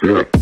Yeah.